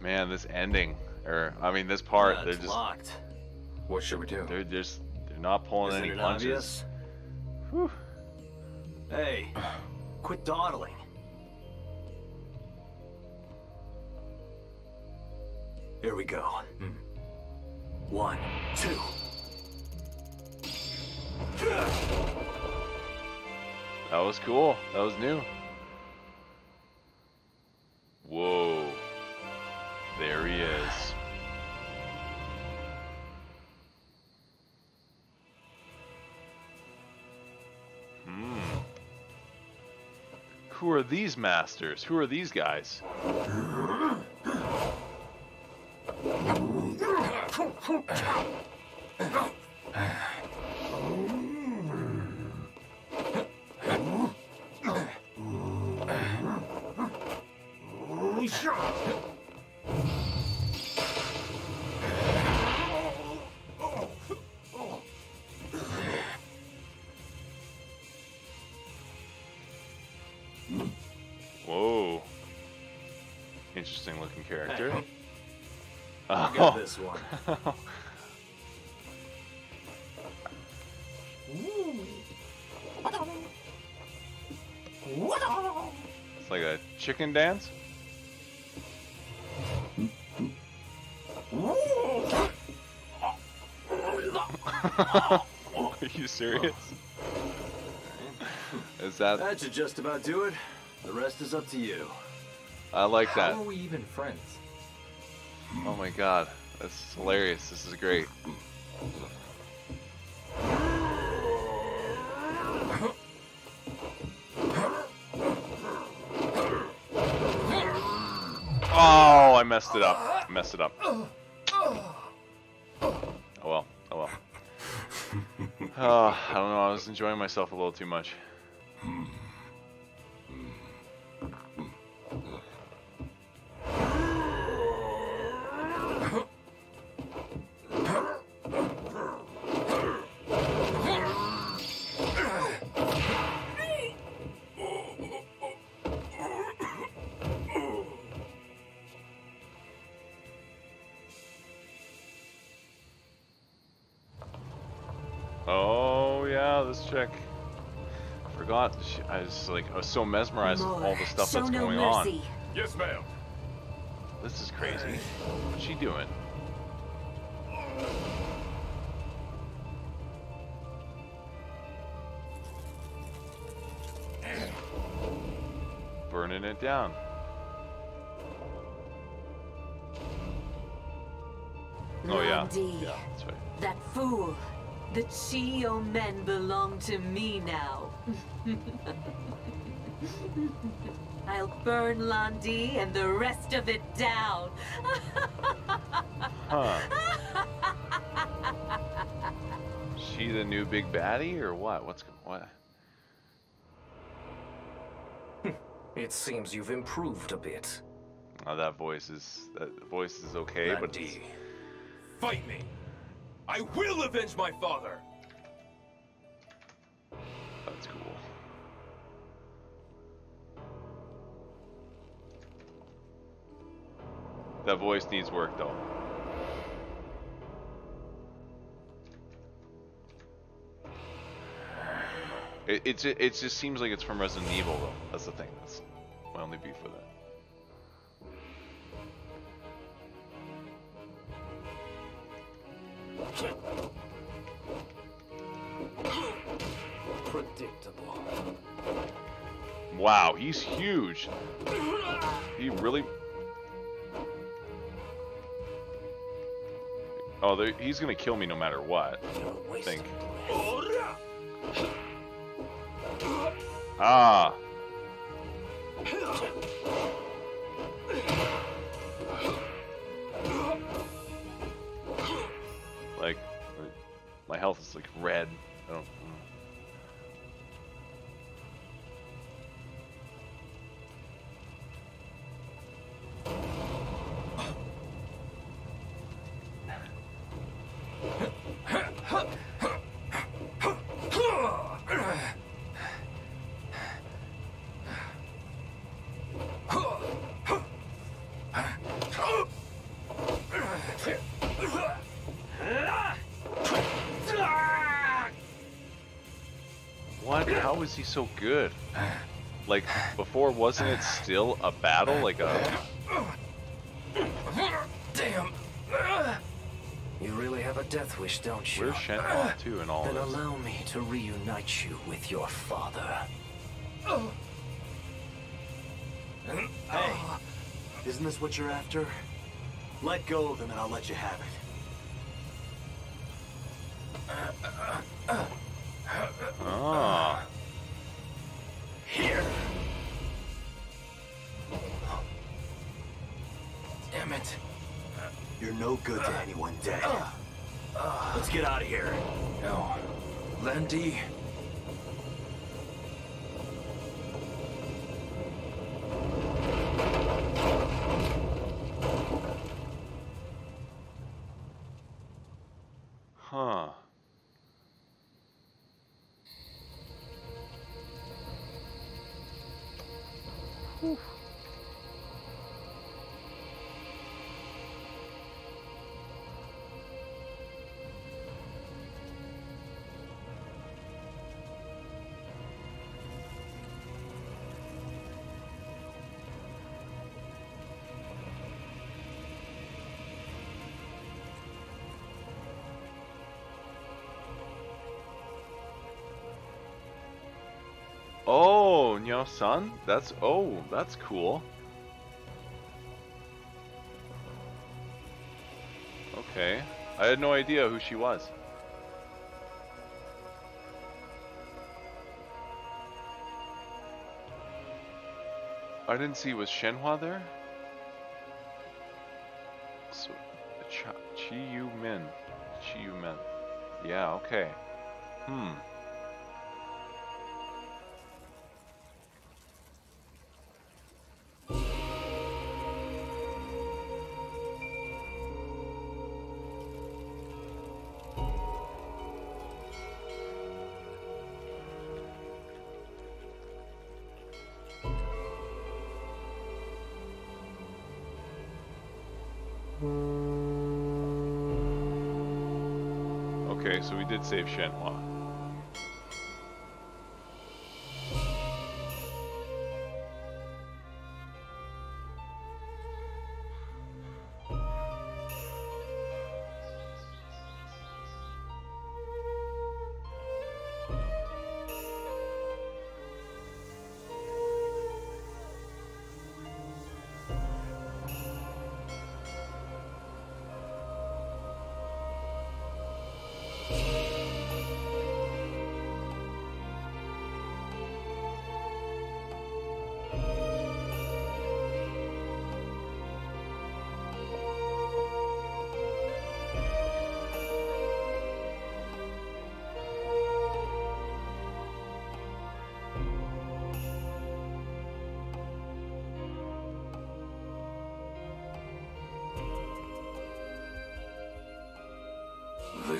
Man, this ending, or I mean, this part, Uh, they're it's just locked. What should we do? they're just they're not pulling Isn't any it punches. obvious? Hey, quit dawdling. Here we go. Hmm. One, two. That was cool. That was new. Who are these masters? Who are these guys? Interesting looking character. Hey, Oh. Got this one. It's like a chicken dance? Are you serious? Is that That should just about do it. The rest is up to you. I like that. How are we even friends? Oh my god. That's hilarious. This is great. Oh, I messed it up. I messed it up. Oh well. Oh well. Oh, I don't know. I was enjoying myself a little too much. Oh yeah, this chick. I forgot. She, I was like, I was so mesmerized with all the stuff Show that's no going mercy. on. Yes, ma'am. This is crazy. What's she doing? Burning it down. Oh yeah. Yeah, that's right. That fool. The Chi You men belong to me now. I'll burn Lan Di and the rest of it down. Huh. she the new big baddie or what? What's go- what? It seems you've improved a bit. Oh, that voice is that voice is okay, but it's, Fight me. I will avenge my father. that's cool. That voice needs work though. It it, it just seems like it's from Resident Evil though. That's the thing. That's my only beef with it. Predictable. Wow, he's huge. He really. Oh, he's gonna kill me no matter what. I think. Ah. Like, my health is like red. I don't. How is he so good? Like before, wasn't it still a battle? Like a Damn. You really have a death wish, don't you? where's Shenhua too in all Then this? allow me to reunite you with your father. Hey, isn't this what you're after? Let go of him and I'll let you have it. Ah, Damn it. You're no good to anyone dead. Let's get out of here. No. Lan Di. Oh, Niao Sun? That's oh, that's cool. Okay. I had no idea who she was. I didn't see was Shenhua there? So Chi You Men. Chi You Men. Yeah, okay. Hmm. Okay, so we did save Shenhua.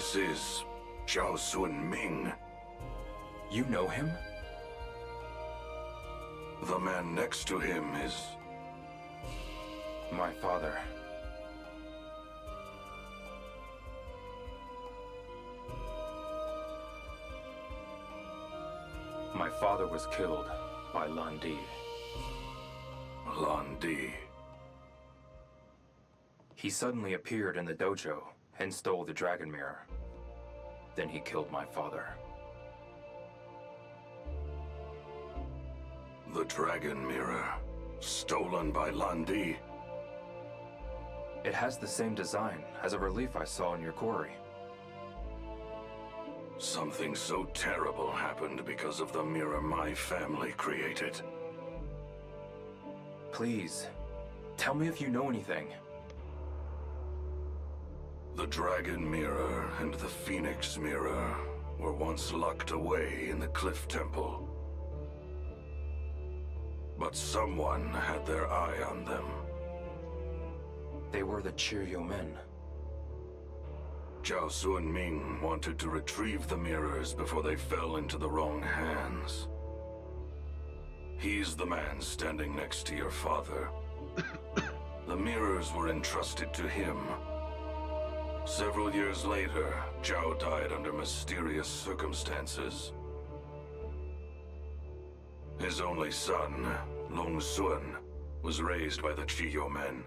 This is Zhao Sun Ming. You know him? The man next to him is My father. My father was killed by Lan Di. Lan Di. He suddenly appeared in the dojo and stole the dragon mirror. Then he killed my father. The Dragon Mirror. Stolen by Lan Di. It has the same design as a relief I saw in your quarry. Something so terrible happened because of the mirror my family created. Please, tell me if you know anything. The Dragon Mirror and the Phoenix Mirror were once locked away in the Cliff Temple. But someone had their eye on them. They were the Chi You men. Zhao Sun Ming wanted to retrieve the mirrors before they fell into the wrong hands. He's the man standing next to your father. the mirrors were entrusted to him. Several years later, Zhao died under mysterious circumstances. His only son, Long Sun, was raised by the Chi You men.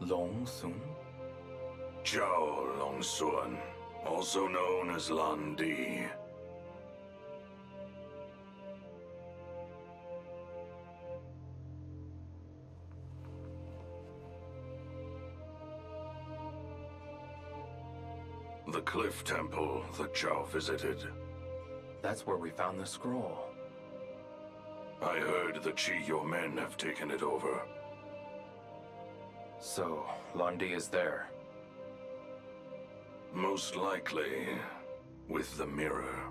Long Sun? Zhao Long Sun, also known as Lan Di. The Cliff Temple that Zhao visited. That's where we found the scroll. I heard the Chi You men have taken it over. So, Lan Di is there. Most likely, with the mirror.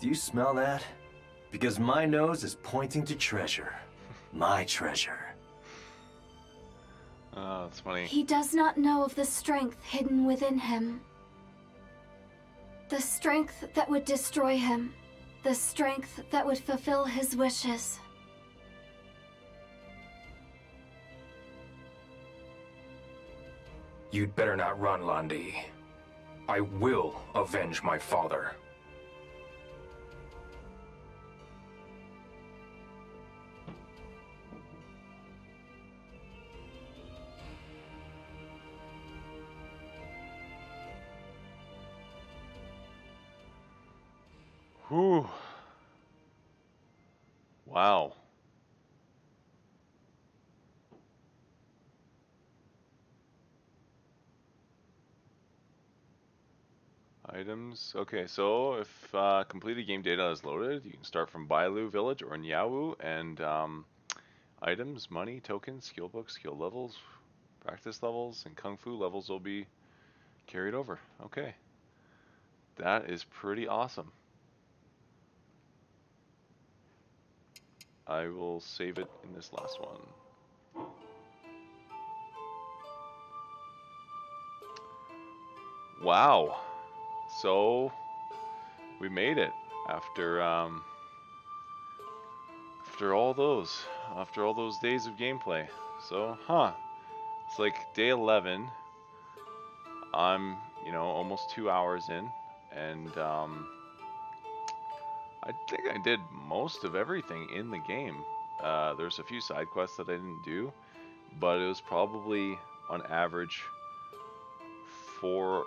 Do you smell that? Because my nose is pointing to treasure. My treasure. Oh, that's funny. He does not know of the strength hidden within him. The strength that would destroy him. The strength that would fulfill his wishes. You'd better not run, Lan Di. I will avenge my father. Items. Okay, so if uh, completed game data is loaded, you can start from Bailu Village or Niaowu, and um, items, money, tokens, skill books, skill levels, practice levels, and kung fu levels will be carried over. Okay. That is pretty awesome. I will save it in this last one. Wow. So we made it after um, after all those after all those days of gameplay. So, huh. It's like day 11. I'm, you know, almost 2 hours in and um I think I did most of everything in the game. Uh, there's a few side quests that I didn't do, but it was probably on average four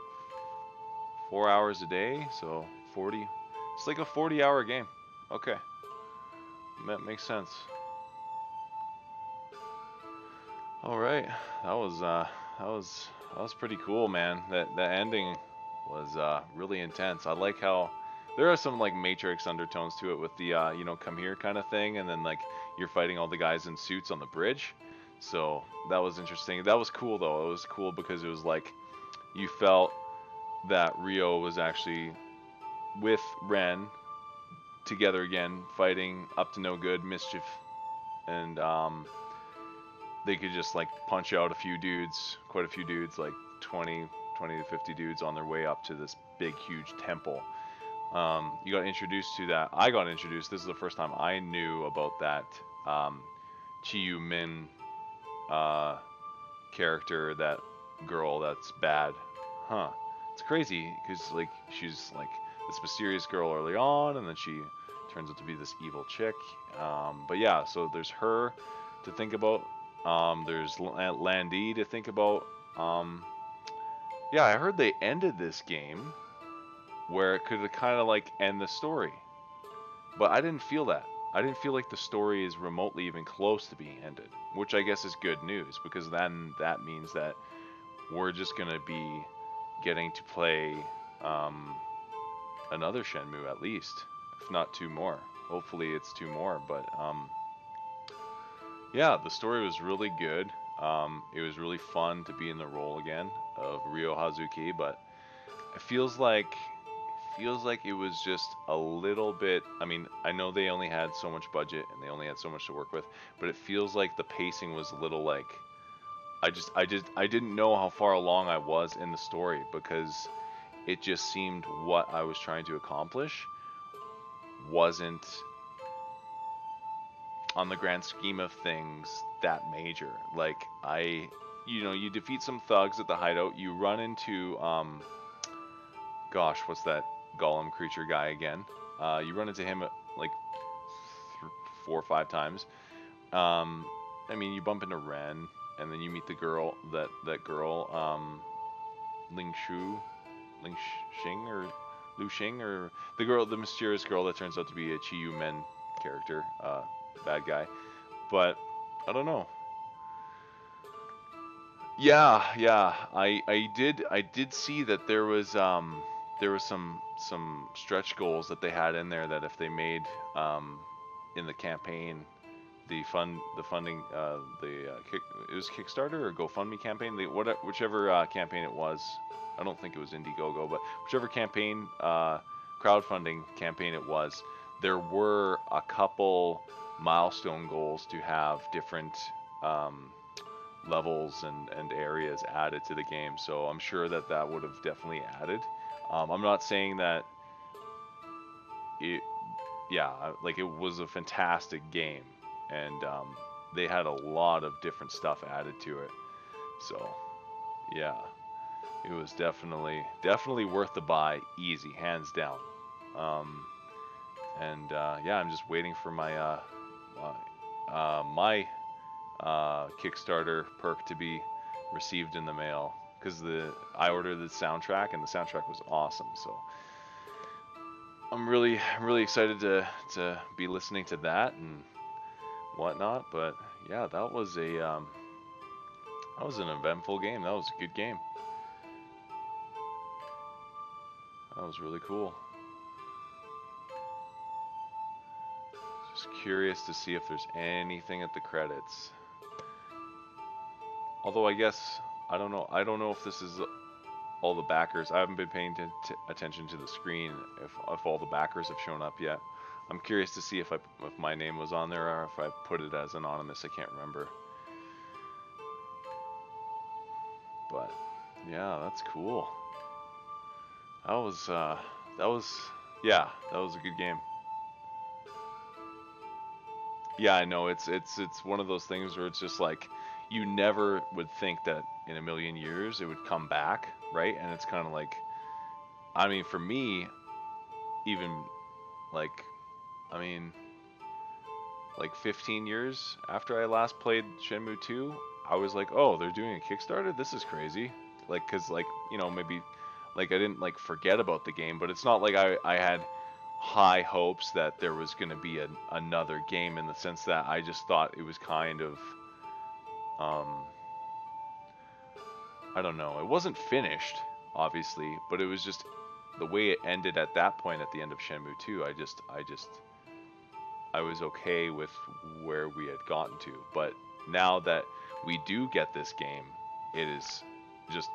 four hours a day, so 40. It's like a 40-hour game. Okay, that makes sense. All right, that was uh, that was that was pretty cool, man. That that ending was uh, really intense. I like how there are some like Matrix undertones to it with the uh, you know come here kind of thing, and then like you're fighting all the guys in suits on the bridge. So that was interesting. That was cool though. It was cool because it was like you felt that Ryo was actually with Ren together again, fighting up to no good mischief, and um, they could just like punch out a few dudes, quite a few dudes, like 20, 20 to 50 dudes on their way up to this big, huge temple. Um, you got introduced to that. I got introduced. This is the first time I knew about that um, Chi You Men uh, character, that girl that's bad. Huh. It's crazy because like she's like this mysterious girl early on, and then she turns out to be this evil chick. Um, but yeah, so there's her to think about. Um, there's L- Lan Di to think about. Um, yeah, I heard they ended this game where it could kind of like end the story. But I didn't feel that. I didn't feel like the story is remotely even close to being ended, which I guess is good news because then that means that we're just to be getting to play um, another Shenmue at least, if not two more. Hopefully it's two more, but um, yeah, the story was really good. Um, it was really fun to be in the role again of Ryo Hazuki, but it feels like feels like it was just a little bit. I mean, I know they only had so much budget and they only had so much to work with, but it feels like the pacing was a little like. I just, I just, I didn't know how far along I was in the story because it just seemed what I was trying to accomplish wasn't on the grand scheme of things that major. Like I, you know, you defeat some thugs at the hideout. You run into, um, gosh, what's that golem creature guy again? Uh, you run into him uh, like th- four or five times. Um, I mean, you bump into Ren, and then you meet the girl that that girl, um, Ling Shu, Ling Xing or Lu Xing or the girl, the mysterious girl that turns out to be a Chi You Men character, uh, bad guy. But I don't know. Yeah, yeah. I I did I did see that there was um there was some some stretch goals that they had in there that if they made um in the campaign the fund the funding uh the uh, kick, it was Kickstarter or GoFundMe campaign the what whichever uh, campaign it was I don't think it was Indiegogo but whichever campaign uh crowdfunding campaign it was there were a couple milestone goals to have different um, levels and, and areas added to the game. So I'm sure that that would have definitely added. Um, I'm not saying that it, yeah, like it was a fantastic game, and um, they had a lot of different stuff added to it. So, yeah, it was definitely definitely worth the buy, easy, hands down. Um, and uh, yeah, I'm just waiting for my uh, uh, my uh, Kickstarter perk to be received in the mail because the I ordered the soundtrack and the soundtrack was awesome. So I'm really I'm really excited to to be listening to that and whatnot. But yeah, that was a um, that was an eventful game. That was a good game. That was really cool. Just curious to see if there's anything at the credits. Although I guess I don't know. I don't know if this is all the backers. I haven't been paying attention to the screen if if all the backers have shown up yet. I'm curious to see if I if my name was on there or if I put it as anonymous. I can't remember. But yeah, that's cool. That was uh, that was yeah, that was a good game. Yeah, I know it's it's it's one of those things where it's just like you never would think that in a million years it would come back, right? And it's kind of like I mean, for me even like I mean like 15 years after I last played Shenmue 2, I was like, "Oh, they're doing a Kickstarter? This is crazy." Like cuz like, you know, maybe like I didn't like forget about the game, but it's not like I I had high hopes that there was going to be a, another game in the sense that I just thought it was kind of um I don't know. It wasn't finished obviously, but it was just the way it ended at that point at the end of Shenmue 2. I just I just I was okay with where we had gotten to. But now that we do get this game, it is just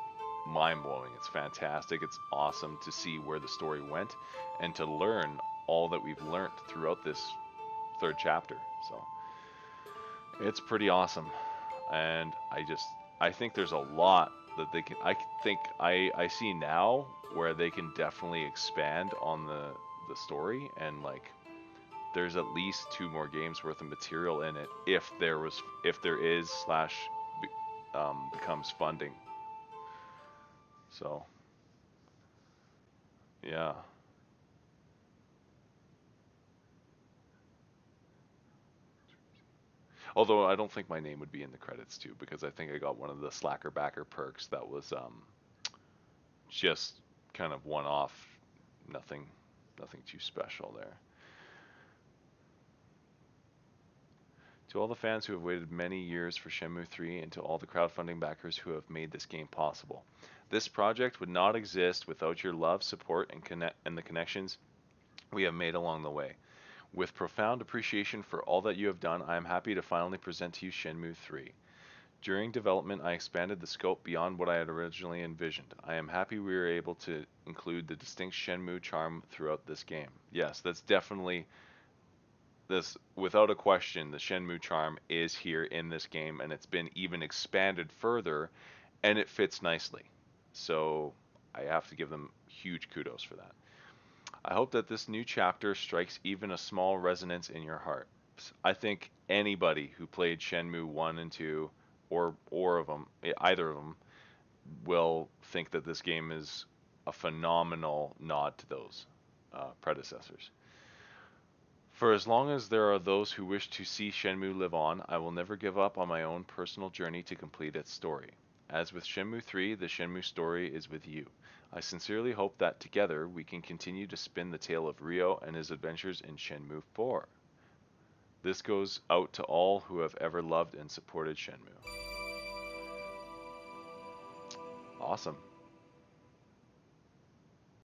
mind blowing. It's fantastic. It's awesome to see where the story went and to learn all that we've learned throughout this third chapter. So it's pretty awesome. And I just I think there's a lot that they can I think I I see now where they can definitely expand on the the story and like there's at least two more games worth of material in it if there was if there is slash um, becomes funding so, yeah. Although I don't think my name would be in the credits too, because I think I got one of the Slacker Backer perks that was um, just kind of one off, nothing, nothing too special there. To all the fans who have waited many years for Shenmue 3, and to all the crowdfunding backers who have made this game possible. This project would not exist without your love, support, and, connect- and the connections we have made along the way. With profound appreciation for all that you have done, I am happy to finally present to you Shenmue 3. During development, I expanded the scope beyond what I had originally envisioned. I am happy we were able to include the distinct Shenmue charm throughout this game. Yes, that's definitely this without a question the Shenmue charm is here in this game and it's been even expanded further and it fits nicely. So I have to give them huge kudos for that. I hope that this new chapter strikes even a small resonance in your heart. I think anybody who played Shenmue 1 and 2 or or of them either of them will think that this game is a phenomenal nod to those uh, predecessors. For as long as there are those who wish to see Shenmue live on, I will never give up on my own personal journey to complete its story. As with Shenmue 3, the Shenmue story is with you. I sincerely hope that together we can continue to spin the tale of Ryo and his adventures in Shenmue 4. This goes out to all who have ever loved and supported Shenmue. Awesome.